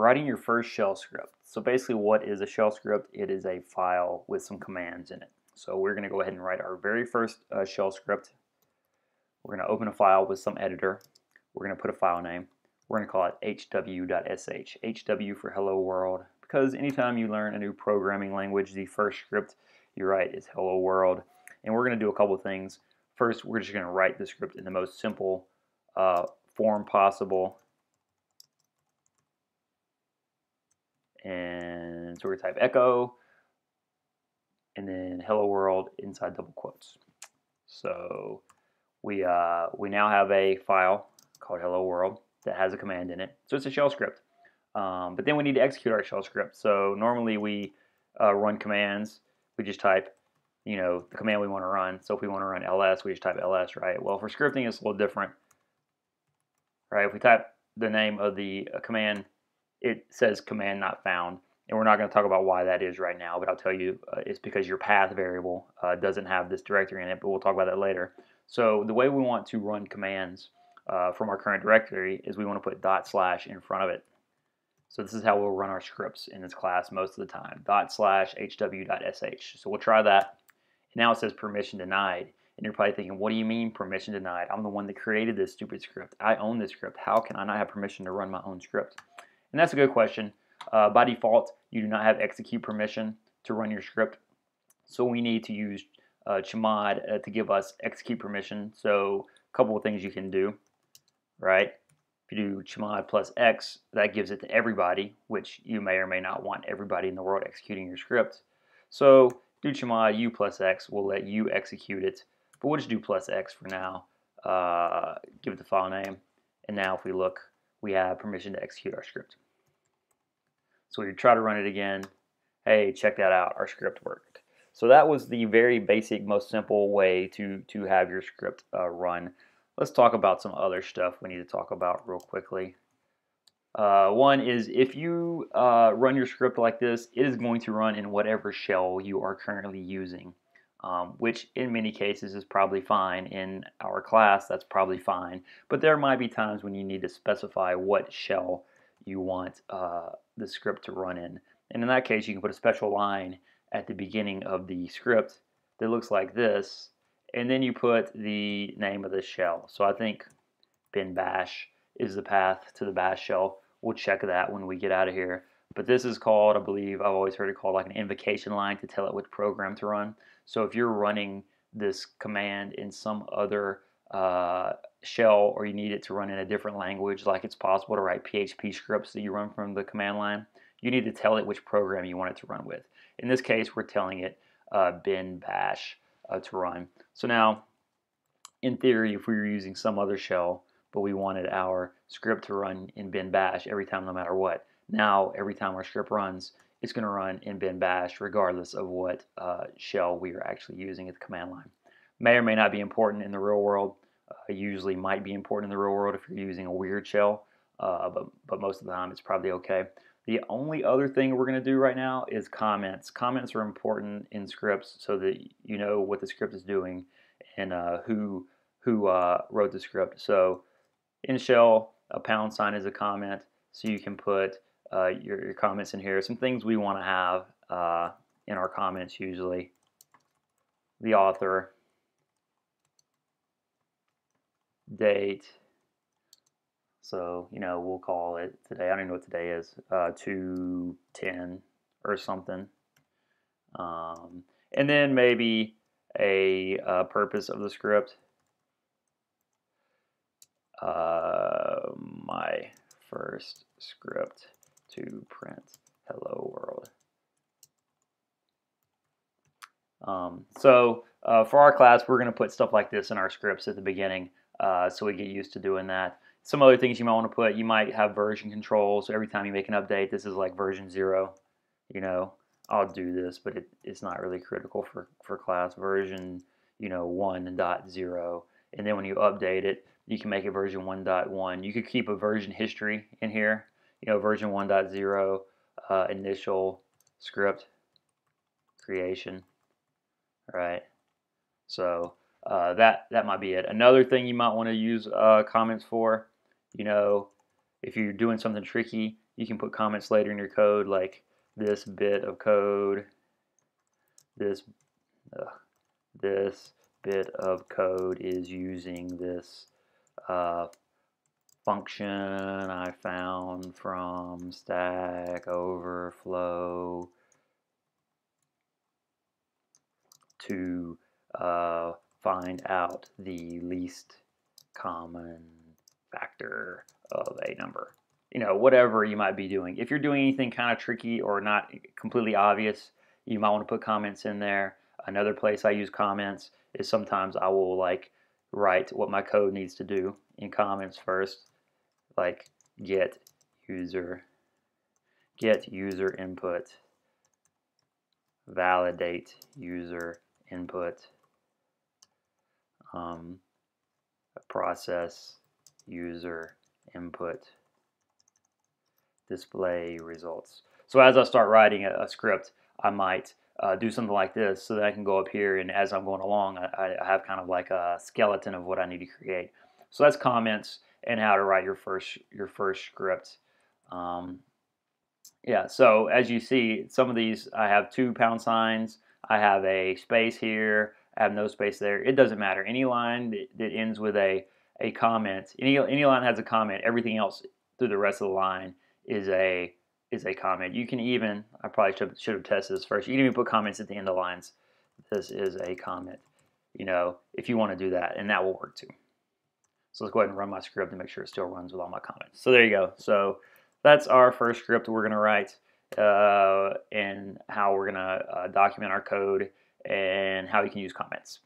writing your first shell script. So basically what is a shell script? It is a file with some commands in it. So we're going to go ahead and write our very first uh, shell script. We're going to open a file with some editor. We're going to put a file name. We're going to call it hw.sh. hw for hello world because anytime you learn a new programming language, the first script you write is hello world. And we're going to do a couple things. First, we're just going to write the script in the most simple uh, form possible. And so we're to type echo and then hello world inside double quotes. So we, uh, we now have a file called hello world that has a command in it. So it's a shell script. Um, but then we need to execute our shell script. So normally we uh, run commands. We just type, you know, the command we want to run. So if we want to run ls, we just type ls, right? Well, for scripting, it's a little different, right? If we type the name of the uh, command, it says command not found. And we're not going to talk about why that is right now, but I'll tell you uh, it's because your path variable uh, doesn't have this directory in it, but we'll talk about that later. So the way we want to run commands uh, from our current directory is we want to put dot slash in front of it. So this is how we'll run our scripts in this class most of the time, dot slash hw.sh. So we'll try that. And now it says permission denied. And you're probably thinking, what do you mean permission denied? I'm the one that created this stupid script. I own this script. How can I not have permission to run my own script? And that's a good question. Uh, by default, you do not have execute permission to run your script. So we need to use uh, chmod uh, to give us execute permission. So a couple of things you can do, right? If you do chmod plus x, that gives it to everybody, which you may or may not want everybody in the world executing your script. So do chmod u plus x will let you execute it, but we'll just do plus x for now. Uh, give it the file name, and now if we look, we have permission to execute our script. So we try to run it again. Hey, check that out, our script worked. So that was the very basic, most simple way to, to have your script uh, run. Let's talk about some other stuff we need to talk about real quickly. Uh, one is if you uh, run your script like this, it is going to run in whatever shell you are currently using, um, which in many cases is probably fine. In our class, that's probably fine. But there might be times when you need to specify what shell you want uh, the script to run in. And in that case, you can put a special line at the beginning of the script that looks like this, and then you put the name of the shell. So I think bin bash is the path to the bash shell. We'll check that when we get out of here. But this is called, I believe, I've always heard it called like an invocation line to tell it which program to run. So if you're running this command in some other uh, shell or you need it to run in a different language, like it's possible to write PHP scripts that you run from the command line, you need to tell it which program you want it to run with. In this case, we're telling it uh, bin bash uh, to run. So now, in theory, if we were using some other shell, but we wanted our script to run in bin bash every time no matter what, now every time our script runs, it's going to run in bin bash regardless of what uh, shell we are actually using at the command line. May or may not be important in the real world. Uh, usually might be important in the real world if you're using a weird shell, uh, but, but most of the time it's probably okay. The only other thing we're going to do right now is comments. Comments are important in scripts so that you know what the script is doing and uh, who who uh, wrote the script. So in shell, a pound sign is a comment, so you can put uh, your, your, comments in here. Some things we want to have uh, in our comments usually. The author, date, so, you know, we'll call it today. I don't know what today is, uh, 210 or something. Um, and then maybe a uh, purpose of the script. Uh, my first script to print hello world. Um, so uh, for our class, we're going to put stuff like this in our scripts at the beginning uh, so we get used to doing that. Some other things you might want to put, you might have version control. So every time you make an update, this is like version zero. You know, I'll do this, but it, it's not really critical for, for class version, you know, 1.0. And then when you update it, you can make it version 1.1. You could keep a version history in here, you know, version 1.0, uh, initial script creation, right? So uh, that that might be it. Another thing you might want to use uh, comments for you know, if you're doing something tricky, you can put comments later in your code like this bit of code, this, this bit of code is using this uh, function I found from Stack Overflow to uh, find out the least common factor of a number. You know, whatever you might be doing. If you're doing anything kind of tricky or not completely obvious, you might want to put comments in there. Another place I use comments is sometimes I will like write what my code needs to do in comments first, like get user, get user input, validate user input, um, process user input, display results. So as I start writing a, a script, I might uh, do something like this so that I can go up here and as I'm going along I, I, have kind of like a skeleton of what I need to create. So that's comments and how to write your first your first script. Um, yeah, so as you see, some of these I have two pound signs, I have a space here, I have no space there. It doesn't matter. Any line that, that ends with a, a comment, any, any line has a comment, everything else through the rest of the line is a is a comment. You can even, I probably should, should have tested this first, you can even put comments at the end of lines. This is a comment, you know, if you want to do that, and that will work too. So let's go ahead and run my script and make sure it still runs with all my comments. So there you go. So that's our first script we're going to write uh, and how we're going to uh, document our code and how you can use comments.